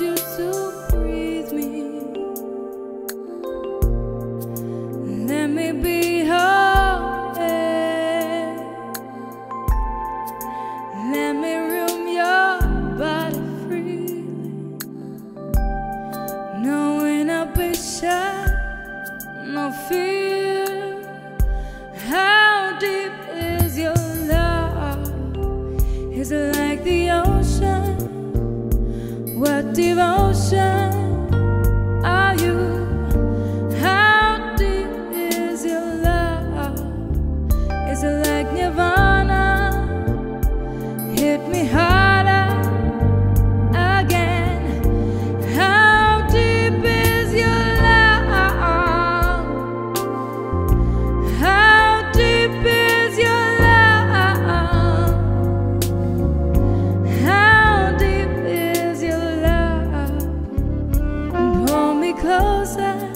you to breathe me. Let me be your air. Let me roam your body freely. Knowing I'll be shy, no fear. How deep is your love? Is it like the ocean? What devotion? closer.